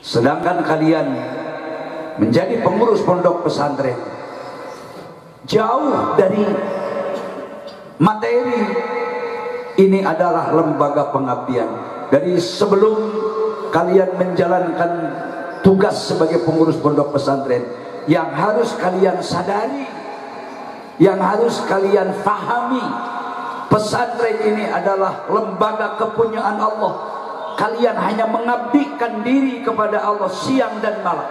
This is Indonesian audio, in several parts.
Sedangkan kalian menjadi pengurus pondok pesantren. Jauh dari materi ini adalah lembaga pengabdian. Dari sebelum kalian menjalankan tugas sebagai pengurus pondok pesantren yang harus kalian sadari yang harus kalian fahami pesantren ini adalah lembaga kepunyaan Allah kalian hanya mengabdikan diri kepada Allah siang dan malam.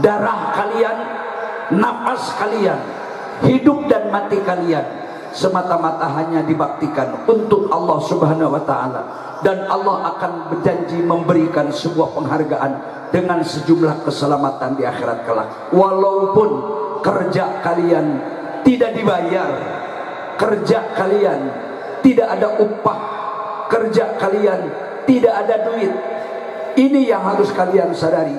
Darah kalian nafas kalian hidup dan mati kalian semata-mata hanya dibaktikan untuk Allah Subhanahu wa taala. Dan Allah akan berjanji memberikan sebuah penghargaan dengan sejumlah keselamatan di akhirat kelak. Walaupun kerja kalian tidak dibayar kerja kalian tidak ada upah kerja kalian tidak ada duit ini yang harus kalian sadari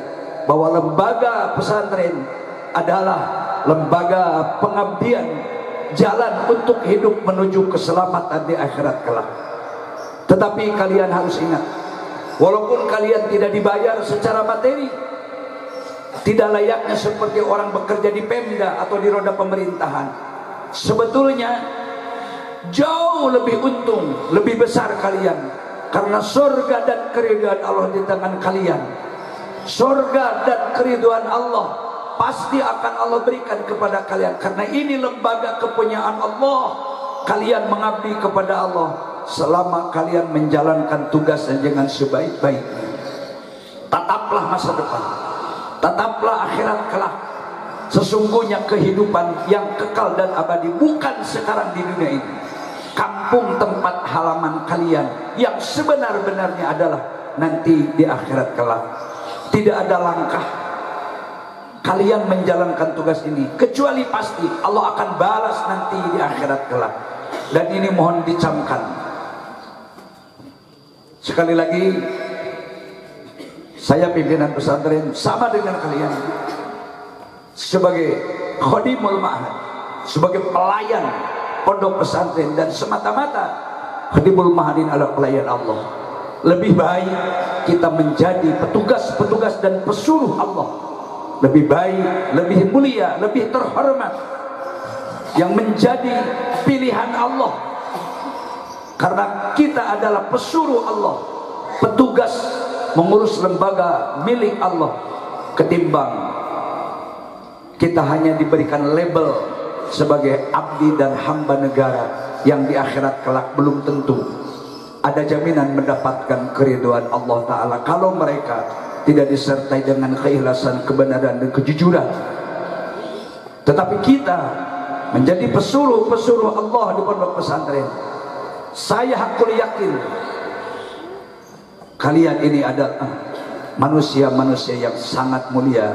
bahwa lembaga pesantren adalah lembaga pengabdian jalan untuk hidup menuju keselamatan di akhirat kelak. Tetapi kalian harus ingat, walaupun kalian tidak dibayar secara materi, tidak layaknya seperti orang bekerja di Pemda atau di roda pemerintahan. Sebetulnya jauh lebih untung, lebih besar kalian karena surga dan keriduan Allah di tangan kalian. Surga dan keriduan Allah pasti akan Allah berikan kepada kalian. Karena ini lembaga kepunyaan Allah. Kalian mengabdi kepada Allah selama kalian menjalankan tugasnya dengan sebaik-baiknya. Tataplah masa depan. Tataplah akhirat kelak. Sesungguhnya kehidupan yang kekal dan abadi bukan sekarang di dunia ini kampung tempat halaman kalian yang sebenar-benarnya adalah nanti di akhirat kelak. Tidak ada langkah kalian menjalankan tugas ini kecuali pasti Allah akan balas nanti di akhirat kelak. Dan ini mohon dicamkan. Sekali lagi saya pimpinan pesantren sama dengan kalian sebagai khodimul ma'had sebagai pelayan pondok pesantren dan semata-mata. Khodimul ma'hadin adalah pelayan Allah. Lebih baik kita menjadi petugas-petugas dan pesuruh Allah. Lebih baik, lebih mulia, lebih terhormat yang menjadi pilihan Allah. Karena kita adalah pesuruh Allah petugas mengurus lembaga milik Allah. Ketimbang kita hanya diberikan label sebagai abdi dan hamba negara yang di akhirat kelak belum tentu ada jaminan mendapatkan keriduan Allah Ta'ala kalau mereka tidak disertai dengan keikhlasan, kebenaran dan kejujuran. Tetapi kita menjadi pesuruh-pesuruh Allah di pondok pesantren. Saya hakul yakin kalian ini adalah manusia-manusia yang sangat mulia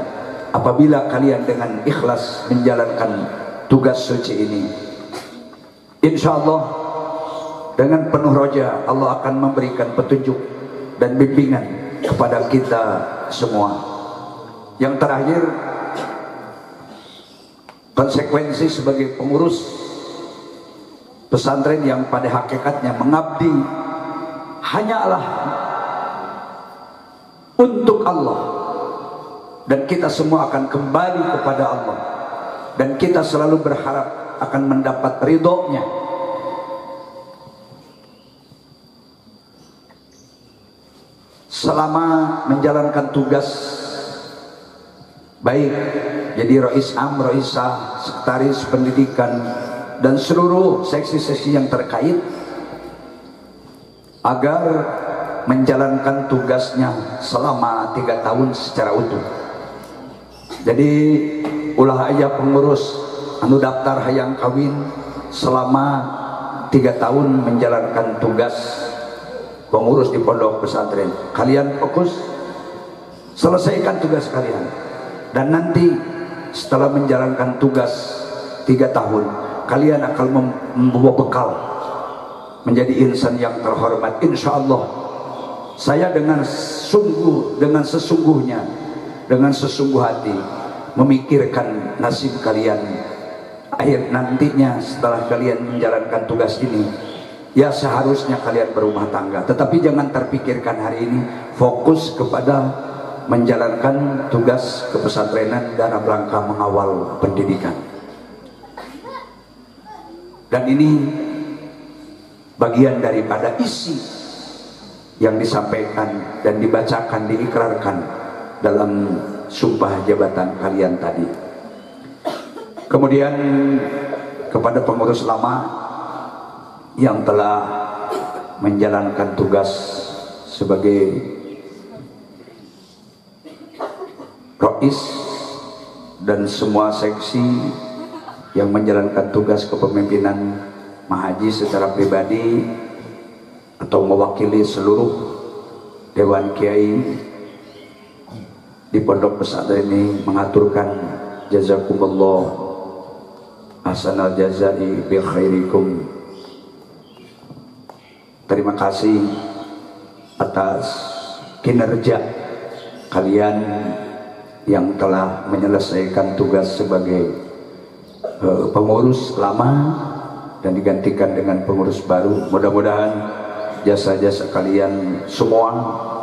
apabila kalian dengan ikhlas menjalankan tugas suci ini. Insya Allah dengan penuh roja Allah akan memberikan petunjuk dan bimbingan kepada kita semua. Yang terakhir, konsekuensi sebagai pengurus pesantren yang pada hakikatnya mengabdi hanyalah untuk Allah dan kita semua akan kembali kepada Allah dan kita selalu berharap akan mendapat ridhonya. Selama menjalankan tugas baik jadi Rois Am, Roisa, Sekretaris Pendidikan dan seluruh seksi-seksi yang terkait agar menjalankan tugasnya selama tiga tahun secara utuh. Jadi ulah ayah pengurus anu daftar hayang kawin selama tiga tahun menjalankan tugas pengurus di pondok pesantren. Kalian fokus selesaikan tugas kalian. Dan nanti setelah menjalankan tugas tiga tahun kalian akan membawa bekal menjadi insan yang terhormat. Insya Allah saya dengan sungguh dengan sesungguhnya dengan sesungguh hati memikirkan nasib kalian. Akhir nantinya setelah kalian menjalankan tugas ini ya seharusnya kalian berumah tangga. Tetapi jangan terpikirkan hari ini fokus kepada menjalankan tugas kepesantrenan dalam rangka mengawal pendidikan. Dan ini bagian daripada isi yang disampaikan dan dibacakan diikrarkan dalam sumpah jabatan kalian tadi. Kemudian kepada pengurus lama yang telah menjalankan tugas sebagai rois dan semua seksi yang menjalankan tugas kepemimpinan Mahaji secara pribadi atau mewakili seluruh Dewan Kiai di pondok pesantren ini mengaturkan jazakumullah hasanal jazai bi khairikum Terima kasih atas kinerja kalian yang telah menyelesaikan tugas sebagai uh, pengurus lama dan digantikan dengan pengurus baru. Mudah-mudahan jasa-jasa kalian semua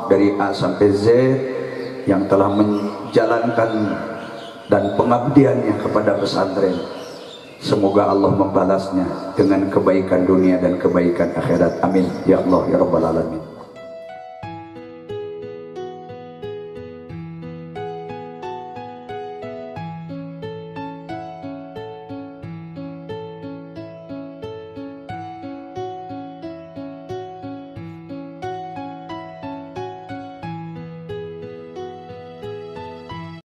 dari A sampai Z yang telah menjalankan dan pengabdiannya kepada pesantren Semoga Allah membalasnya dengan kebaikan dunia dan kebaikan akhirat. Amin. Ya Allah, Ya Rabbal Alamin.